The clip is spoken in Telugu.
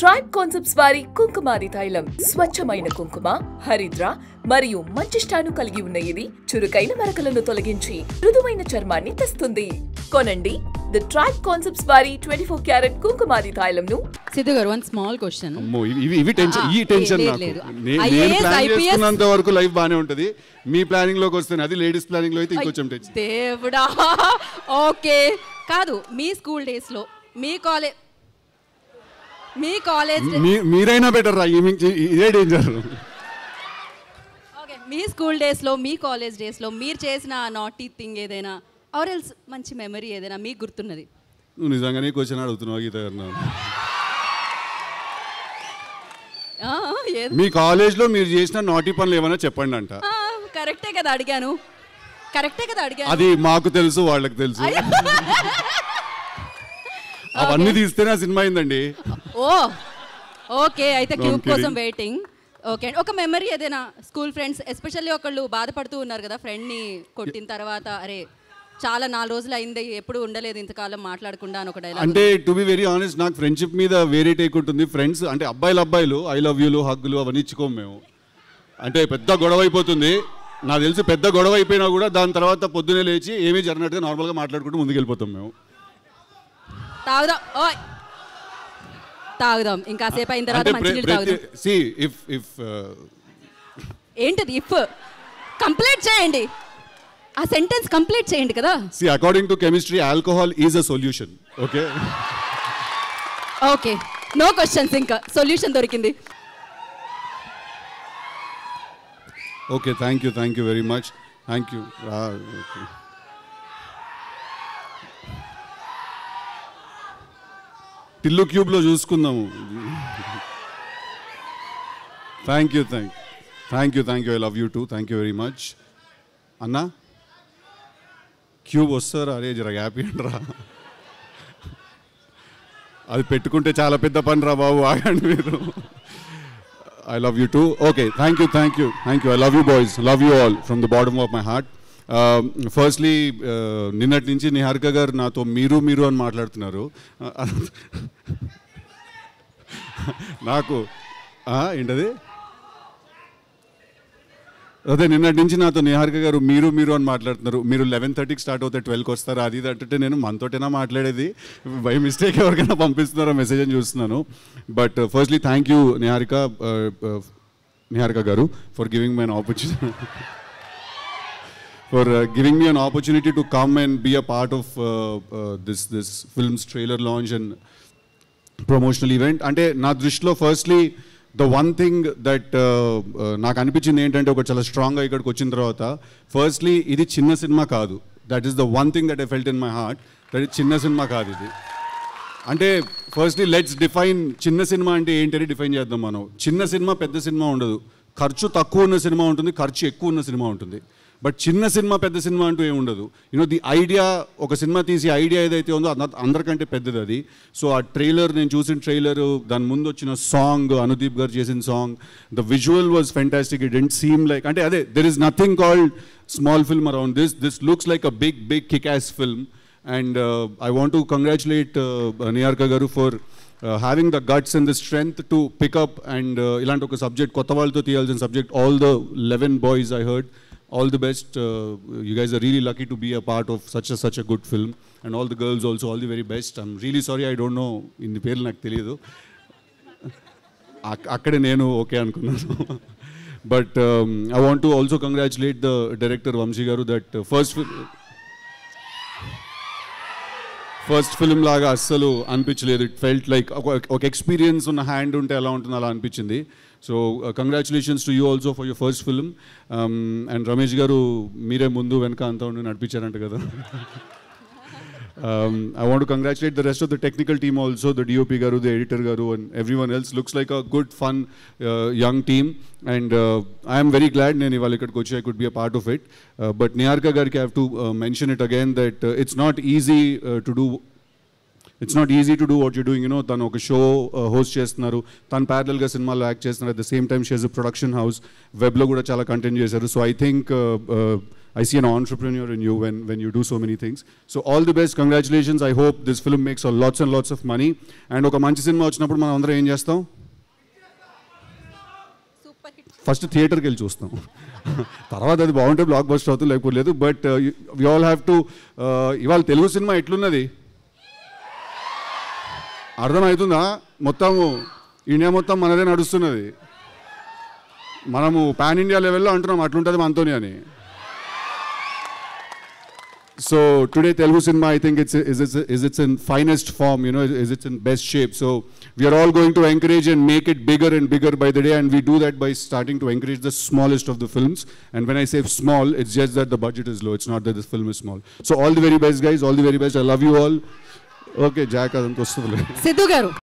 ట్రైబ్ కాన్సెప్ట్స్ వారి కుంకుమాది తైలం స్వచ్ఛమైన కుంకుమ హరిద్ర మరియు మంచిష్టాను కలిగి ఉన్న ఇది చురుకైన మరకలను తొలగించి మృదువైన చర్మాన్ని తెస్తుంది. కొనండి ది ట్రైబ్ కాన్సెప్ట్స్ వారి ట్వంటీ ఫోర్ క్యారెట్ కుంకుమాది తైలంను. సిద్ధు గారు వన్ స్మాల్ క్వశ్చన్ అమ్మో ఇవి టెన్షన్ ఈ టెన్షన్ లేదు, నాకు. నేను ప్లాన్ చేసుకున్నంత వరకు లైఫ్ బానే ఉంటది. మీ ప్లానింగ్లోకి వస్తే అది లేడీస్ ప్లానింగ్లో అయితే ఇంకొంచెం టెన్షన్ దేవుడా. ఓకే. కాదు మీ స్కూల్ డేస్లో మీ కాలేజ్ మీ కాలేజ్ మీరైనా బెటర్ రా ఇదే డేంజర్ ఓకే మీ స్కూల్ డేస్లో మీ కాలేజ్ డేస్లో మీరు చేసిన నాటీ థింగ్ ఏదైనా ఆర్ ఎల్స్ మంచి మెమరీ ఏదైనా మీకు గుర్తున్నది? నువ్వు నిజంగానే క్వశ్చన్ అడుగుతున్నావు గీత గారు మీ కాలేజ్లో మీరు చేసిన నాటి పనులు ఏమైనా చెప్పండి అంట. ఆ, కరెక్టే కదా అడిగాను. కరెక్టే కదా అడిగాను. అది మాకు తెలుసు వాళ్ళకి తెలుసు. అవన్నీ తీస్తేనే సినిమా అయిందండి. ఓ ఓకే అయితే క్యూబ్. కోసం వెయిటింగ్ ఓకే ఒక మెమరీ ఏదైనా స్కూల్ ఫ్రెండ్స్ ఎస్పెషల్లీ ఒకళ్ళు బాధపడుతూ ఉన్నారు కదా ఫ్రెండ్ని కొట్టిన తర్వాత అరే చాలా నాలుగు రోజులు అయింది ఎప్పుడు ఉండలేదు ఇంతకాలం మాట్లాడకుండా అని ఒక డైలాగ్ అంటే టు బి వెరీ ఆనెస్ట్ నాకు ఫ్రెండ్షిప్ మీద వేరే టేక్ ఉంటుంది. ఫ్రెండ్స్ అంటే అబ్బాయిలు అబ్బాయిలు ఐ లవ్ యూలు హగ్గులు అవన్నీ ఇచ్చుకోము మేము. అంటే పెద్ద గొడవ అయిపోతుంది. నాకు తెలిసి పెద్ద గొడవ అయిపోయినా కూడా దాని తర్వాత పొద్దునే లేచి ఏమీ జరిగినట్టుగా నార్మల్గా మాట్లాడుకుంటూ ముందుకెళ్ళిపోతాం మేము. తాగుదాం. ఓయ్ తాగుదాం. ఇంకా సేపు అయిన తర్వాత మంచినీళ్ళు తాగుదాం. సి ఇఫ్ ఇఫ్ ఏంటిది? ఇఫ్ కంప్లీట్ చేయండి. ఆ సెంటెన్స్ కంప్లీట్ చేయండి కదా. See according to chemistry alcohol is a solution okay okay no questions ఇంకా. సొల్యూషన్ దొరికింది. Okay thank you thank you very much thank you Tillu క్యూబ్లో చూసుకుందాము. Thank you thank thank you thank you I love you too thank you very much అన్నా క్యూబ్ వస్తారా? అరే జర హ్యాపీ అంటరా అది పెట్టుకుంటే చాలా పెద్ద పని రా బాబు ఆగండి మీరు. I love you too okay thank you thank you thank you I love you boys love you all from the bottom of my heart Um, firstly uh, నిన్నటి నుంచి నిహారిక గారు నాతో మీరు మీరు అని మాట్లాడుతున్నారు. Uh, నాకు ఏంటది? అదే నిన్నటి నుంచి నాతో నిహారిక గారు మీరు మీరు అని మాట్లాడుతున్నారు. మీరు లెవెన్ థర్టీకి స్టార్ట్ అవుతే ట్వెల్వ్కి వస్తారా? అది ఇది అంటే నేను మనతోటైనా మాట్లాడేది. బై మిస్టేక్ ఎవరికైనా పంపిస్తున్నారో? మెసేజ్ అని చూస్తున్నాను. But firstly thank you Niharika uh, Niharika గారు for giving my opportunity for uh, giving me an opportunity to come and be a part of uh, uh, this this film's trailer launch and promotional event అంటే నా దృష్టిలో firstly the one thing that నాకు అనిపించింది ఏంటంటే ఒక చాలా స్ట్రాంగ్గా ఇక్కడికి వచ్చిన తర్వాత ఫస్ట్లీ ఇది చిన్న సినిమా కాదు. That is the one thing that I felt in my heart that ఇది చిన్న సినిమా కాదు ఇది. అంటే ఫస్ట్లీ లెట్స్ డిఫైన్ చిన్న సినిమా అంటే ఏంటని డిఫైన్ చేద్దాం మనం. చిన్న సినిమా పెద్ద సినిమా ఉండదు. ఖర్చు తక్కువ ఉన్న సినిమా ఉంటుంది ఖర్చు ఎక్కువ ఉన్న సినిమా ఉంటుంది. బట్ చిన్న సినిమా పెద్ద సినిమా అంటూ ఏమి ఉండదు. యూనో ది ఐడియా ఒక సినిమా తీసి ఐడియా ఏదైతే ఉందో అందరికంటే పెద్దది అది. సో ఆ ట్రైలర్ నేను చూసిన ట్రైలర్ దాని ముందు వచ్చిన సాంగ్ అనుదీప్ గారు చేసిన song the visual was fantastic it didn't seem like అంటే అదే there is nothing called small film around this this looks like a big big kick as film and I want to congratulate Niharika గారు for having the guts and the strength to pick up and ఇలాంటి ఒక సబ్జెక్ట్ కొత్త వాళ్ళతో తీయాల్సిన subject all the eleven boys I heard all the best you guys are really lucky to be a part of such such a good film and all the girls also all the very best I'm really sorry I don't know ఇన్ని పేర్లు నాకు తెలియదు. అక్కడే నేను ఓకే అనుకున్నాను. But I want to also congratulate the director Vamshi గారు దట్ ఫస్ట్ ఫస్ట్ ఫిల్మ్ లాగా అస్సలు అనిపించలేదు. ఇట్ ఫెల్ట్ లైక్ ఒక ఎక్స్పీరియన్స్ ఉన్న హ్యాండ్ ఉంటే ఎలా ఉంటుందో అలా అనిపించింది. So congratulations to you also for your first film and Ramesh గారు మీరే ముందు వెనక అంతా ఉండి నడిపించారంట కదా. Um, I want to congratulate the rest of the technical team also, the DOP Garu, the editor Garu, and everyone else. Looks like a good, fun, uh, young team. And uh, I am very glad నేను ఇవాళ ఇక్కడికి వచ్చి I could be a part of it. Uh, but Niharka గారికి I have to uh, mention it again that uh, it's not easy uh, to do it's not easy to do what you doing you know తను ఒక షో హోస్ట్ చేస్తున్నారు తను ప్యారల్గా సినిమాలో యాక్ట్ చేస్తున్నారు at the same time షేజ్ production house వెబ్లో కూడా చాలా కంటెంట్ చేశారు so I think I see an entrepreneur in you when, when you do so many things. So all the best, congratulations. I hope this film makes a lots and lots of money. And ఒక మంచి సినిమా వచ్చినప్పుడు మనం అందరం ఏం చేస్తాం? ఫస్ట్ థియేటర్కి వెళ్ళి చూస్తాం. తర్వాత అది బాగుంటే బ్లాక్ బస్టర్ అవుతుంది లేకపోతే లేదు. But we all have to ఇవాళ తెలుగు సినిమా ఎట్లున్నది? అర్థమవుతుందా? మొత్తము ఇండియా మొత్తం మనదే నడుస్తున్నది. మనము పాన్ ఇండియా లెవెల్లో అంటున్నాం. అట్లుంటుంది మనతోని అని. So today Telugu cinema, I think it's is it's is it's in finest form, you know, is it's in best shape. So we are all going to encourage and make it bigger and bigger by the day, and we do that by starting to encourage the smallest of the films. And when I say small, it's just that the budget is low. It's not that the film is small. So all the very best, guys. All the very best. I love you all. Okay, Jack, Adam Sidhu Garu.